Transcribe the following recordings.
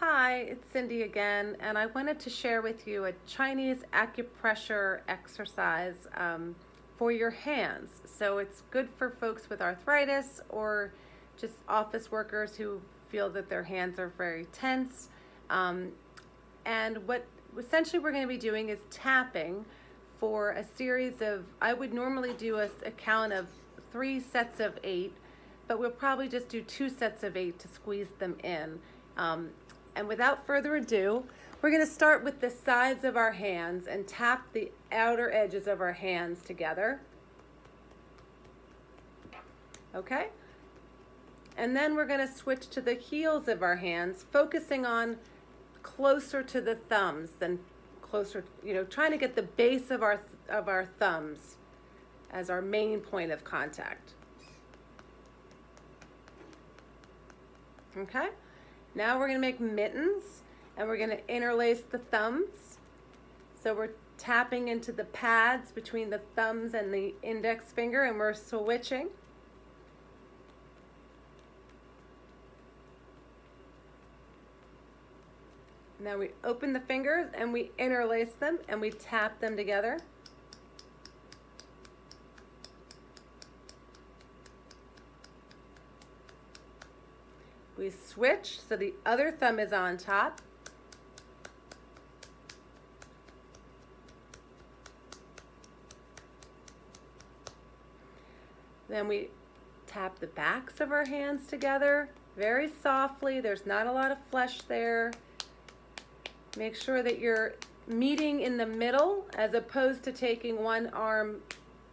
Hi, it's Cyndi again, and I wanted to share with you a Chinese acupressure exercise um, for your hands. So it's good for folks with arthritis or just office workers who feel that their hands are very tense. Um, and what essentially we're going to be doing is tapping for a series of, I would normally do a, a count of three sets of eight, but we'll probably just do two sets of eight to squeeze them in. Um, and without further ado, we're gonna start with the sides of our hands and tap the outer edges of our hands together. Okay? And then we're gonna switch to the heels of our hands, focusing on closer to the thumbs than closer, you know, trying to get the base of our, of our thumbs as our main point of contact. Okay? Now we're gonna make mittens and we're gonna interlace the thumbs. So we're tapping into the pads between the thumbs and the index finger and we're switching. Now we open the fingers and we interlace them and we tap them together. We switch so the other thumb is on top. Then we tap the backs of our hands together very softly. There's not a lot of flesh there. Make sure that you're meeting in the middle as opposed to taking one arm,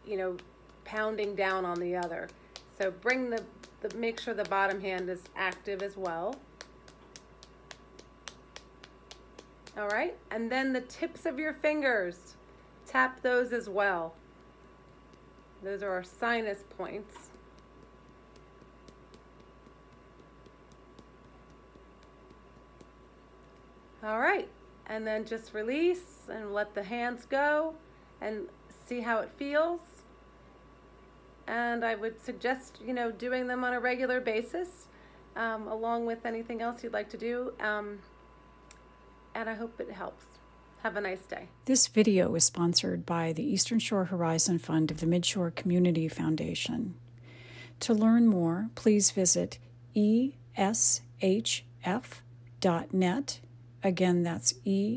you know, pounding down on the other. So bring the the, make sure the bottom hand is active as well. All right, and then the tips of your fingers, tap those as well. Those are our sinus points. All right, and then just release and let the hands go and see how it feels and I would suggest, you know, doing them on a regular basis um, along with anything else you'd like to do. Um, and I hope it helps. Have a nice day. This video is sponsored by the Eastern Shore Horizon Fund of the Midshore Community Foundation. To learn more, please visit eshf.net. Again, that's eshf.net.